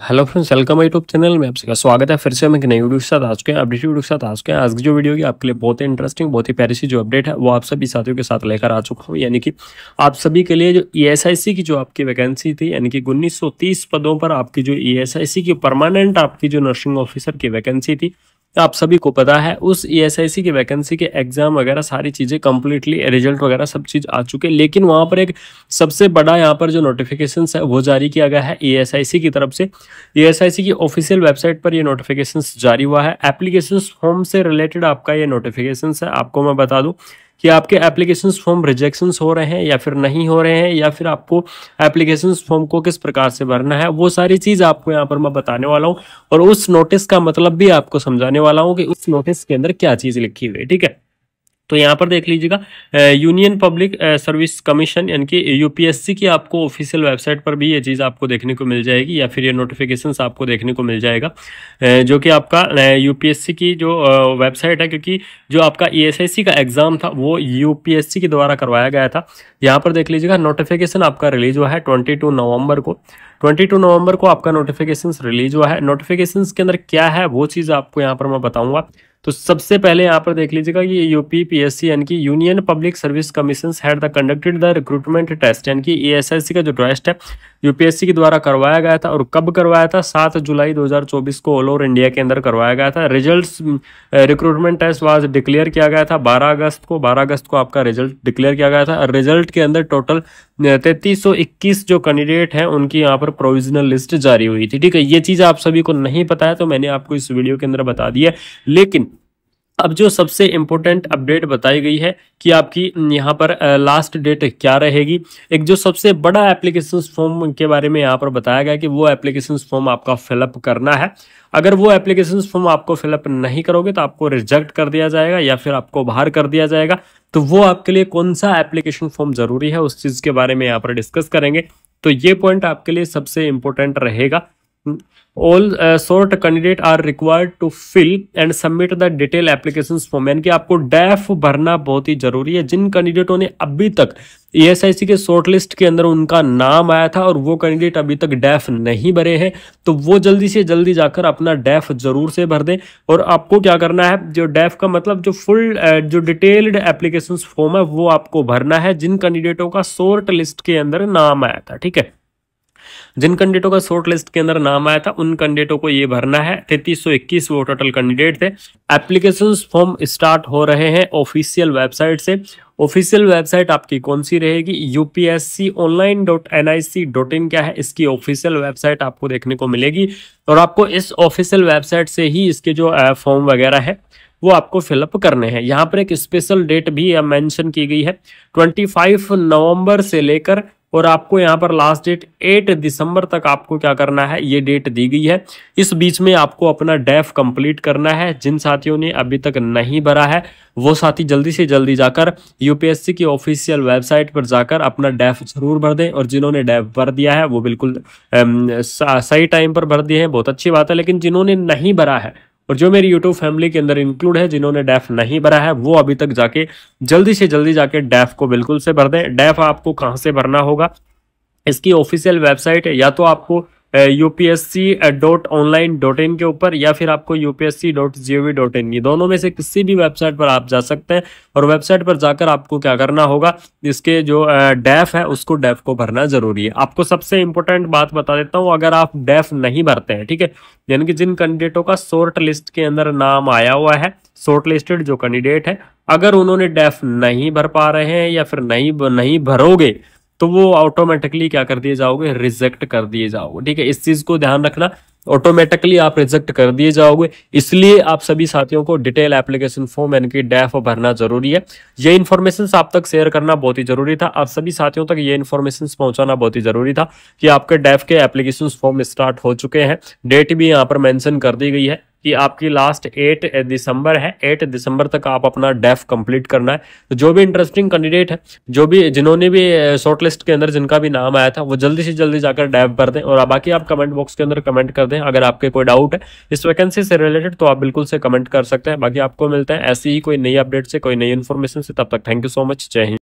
Hello friends welcome YouTube channel में आपका स्वागत है। फिर से हम एक नई वीडियो के साथ आ चुके हैं। अपडेट वीडियो के साथ आ चुके हैं। आज की जो वीडियो की आपके लिए बहुत ही इंटरेस्टिंग बहुत ही प्यारी सी जो अपडेट है, वो आप सभी साथियों के साथ लेकर आ चुका हूँ। यानी कि आप सभी के लिए जो ESIC की जो आपकी वैकेंसी थी, यानी कि उन्नीस सौ तीस पदों पर आपकी जो ई की परमानेंट आपकी जो नर्सिंग ऑफिसर की वैकेंसी थी आप सभी को पता है, उस ई e की वैकेंसी के एग्ज़ाम वगैरह सारी चीज़ें कंप्लीटली रिज़ल्ट वगैरह सब चीज़ आ चुके लेकिन वहाँ पर एक सबसे बड़ा यहाँ पर जो नोटिफिकेशन है, वो जारी किया गया है ई e की तरफ़ से। ई e की ऑफिशियल वेबसाइट पर ये नोटिफिकेशन जारी हुआ है। एप्लीकेशन फॉर्म से रिलेटेड आपका ये नोटिफिकेशन है। आपको मैं बता दूँ कि आपके एप्लीकेशन फॉर्म रिजेक्शन हो रहे हैं या फिर नहीं हो रहे हैं या फिर आपको एप्लीकेशन फॉर्म को किस प्रकार से भरना है, वो सारी चीज़ आपको यहाँ पर मैं बताने वाला हूँ और उस नोटिस का मतलब भी आपको समझाने वाला हूँ कि उस नोटिस के अंदर क्या चीज़ लिखी हुई है, ठीक है? तो यहाँ पर देख लीजिएगा यूनियन पब्लिक सर्विस कमीशन यानी कि यूपीएससी की आपको ऑफिशियल वेबसाइट पर भी ये चीज़ आपको देखने को मिल जाएगी या फिर ये नोटिफिकेशंस आपको देखने को मिल जाएगा। जो कि आपका यूपीएससी की जो वेबसाइट है, क्योंकि जो आपका ईएसआईसी e का एग्ज़ाम था, वो यूपीएससी के द्वारा करवाया गया था। यहाँ पर देख लीजिएगा नोटिफिकेशन आपका रिलीज़ हुआ है ट्वेंटी नवंबर को। ट्वेंटी नवंबर को आपका नोटिफिकेशन रिलीज़ हुआ है। नोटिफिकेशन के अंदर क्या है, वो चीज़ आपको यहाँ पर मैं बताऊँगा। तो सबसे पहले यहाँ पर देख लीजिएगा कि यूपी, पीएससी यानी कि Union Public Service Commission had the conducted the recruitment test यानी कि एएसएससी का जो टेस्ट है यूपीएससी के द्वारा करवाया गया था और कब करवाया था? सात जुलाई 2024 को ऑल ओवर इंडिया के अंदर करवाया गया था। Results recruitment test was declare किया गया था 12 अगस्त को। 12 अगस्त को आपका रिज़ल्ट डिक्लेयर किया गया था। रिज़ल्ट के अंदर टोटल तैतीस जो कैंडिडेट हैं, उनकी यहाँ पर प्रोविजनल लिस्ट जारी हुई थी। ठीक है, ये चीज़ आप सभी को नहीं पता है तो मैंने आपको इस वीडियो के अंदर बता दिया लेकिन अब जो सबसे इम्पोर्टेंट अपडेट बताई गई है कि आपकी यहाँ पर लास्ट डेट क्या रहेगी। एक जो सबसे बड़ा एप्लीकेशन फॉर्म के बारे में यहाँ पर बताया गया कि वो एप्लीकेशन फॉर्म आपका फिलअप करना है। अगर वो एप्लीकेशन फॉर्म आपको फिलअप नहीं करोगे तो आपको रिजेक्ट कर दिया जाएगा या फिर आपको बाहर कर दिया जाएगा। तो वो आपके लिए कौन सा एप्लीकेशन फॉर्म ज़रूरी है, उस चीज़ के बारे में यहाँ पर डिस्कस करेंगे। तो ये पॉइंट आपके लिए सबसे इंपॉर्टेंट रहेगा। All sort candidate are required to fill and submit the detail application form यानी कि आपको डैफ भरना बहुत ही ज़रूरी है। जिन कैंडिडेटों ने अभी तक ईएसआईसी के शॉर्ट लिस्ट के अंदर उनका नाम आया था और वो कैंडिडेट अभी तक डैफ नहीं भरे हैं तो वो जल्दी से जल्दी जाकर अपना डैफ ज़रूर से भर दें। और आपको क्या करना है? जो डैफ का मतलब जो फुल जो डिटेल्ड एप्लीकेशन फॉर्म है, वो आपको भरना है। जिन कैंडिडेटों का शॉर्ट लिस्ट के अंदर नाम आया था, ठीक है? जिन कैंडिडेटों का शॉर्ट लिस्ट के अंदर नाम आया था, उन कैंडिडेटों को ये भरना है। तैतीस वो टोटल कैंडिडेट थे। एप्लीकेशन फॉर्म स्टार्ट हो रहे हैं ऑफिशियल वेबसाइट से। ऑफिशियल वेबसाइट आपकी कौन सी रहेगी? UPSC online dot N I C dot in क्या है? इसकी ऑफिशियल वेबसाइट आपको देखने को मिलेगी। और आपको इस ऑफिशियल वेबसाइट से ही इसके जो फॉर्म वगैरह है, वो आपको फिलअप करने हैं। यहाँ पर एक स्पेशल डेट भी मेंशन की गई है। 25 नवंबर से लेकर और आपको यहाँ पर लास्ट डेट 8 दिसंबर तक आपको क्या करना है? ये डेट दी गई है। इस बीच में आपको अपना डेफ कंप्लीट करना है। जिन साथियों ने अभी तक नहीं भरा है, वो साथी जल्दी से जल्दी जाकर यूपीएससी की ऑफिशियल वेबसाइट पर जाकर अपना डेफ ज़रूर भर दें और जिन्होंने डेफ भर दिया है, वो बिल्कुल सही टाइम पर भर दिए हैं। बहुत अच्छी बात है, लेकिन जिन्होंने नहीं भरा है और जो मेरी यूट्यूब फैमिली के अंदर इंक्लूड है, जिन्होंने डैफ नहीं भरा है, वो अभी तक जाके जल्दी से जल्दी जाके डैफ को बिल्कुल से भर दें। डैफ आपको कहाँ से भरना होगा? इसकी ऑफिशियल वेबसाइट या तो आपको UPSC dot online dot in के ऊपर, या फिर आपको UPSC dot G dot in ये दोनों में से किसी भी वेबसाइट पर आप जा सकते हैं। और वेबसाइट पर जाकर आपको क्या करना होगा, इसके जो डेफ है, उसको डेफ को भरना ज़रूरी है। आपको सबसे इंपॉर्टेंट बात बता देता हूँ, अगर आप डेफ नहीं भरते हैं, ठीक है? यानी कि जिन कैंडिडेटों का शॉर्ट लिस्ट के अंदर नाम आया हुआ है शॉर्ट लिस्टेड जो कैंडिडेट है, अगर उन्होंने डेफ नहीं भर पा रहे हैं या फिर नहीं नहीं भरोगे तो वो ऑटोमेटिकली क्या कर दिए जाओगे? रिजेक्ट कर दिए जाओगे। ठीक है, इस चीज़ को ध्यान रखना। ऑटोमेटिकली आप रिजेक्ट कर दिए जाओगे। इसलिए आप सभी साथियों को डिटेल एप्लीकेशन फॉर्म यानी कि डेफ भरना ज़रूरी है। ये इन्फॉर्मेशन आप तक शेयर करना बहुत ही ज़रूरी था। आप सभी साथियों तक ये इन्फॉर्मेशन पहुंचाना बहुत ही ज़रूरी था कि आपके डेफ के एप्लीकेशन फॉर्म स्टार्ट हो चुके हैं। डेट भी यहाँ पर मैंशन कर दी गई है। कि आपकी लास्ट एट दिसंबर है एट दिसंबर तक आप अपना डेफ कंप्लीट करना है। तो जो भी इंटरेस्टिंग कैंडिडेट है, जो भी, जिन्होंने भी शॉर्ट लिस्ट के अंदर जिनका भी नाम आया था, वो जल्दी से जल्दी जाकर डेफ भर दें। और बाकी आप कमेंट बॉक्स के अंदर कमेंट कर दें, अगर आपके कोई डाउट है। इस वैकेंसी से रिलेटेड तो आप बिल्कुल से कमेंट कर सकते हैं। बाकी आपको मिलते हैं ऐसी ही कोई नई अपडेट से, कोई नई इन्फॉर्मेशन से। तब तक थैंक यू सो मच जय हिंद।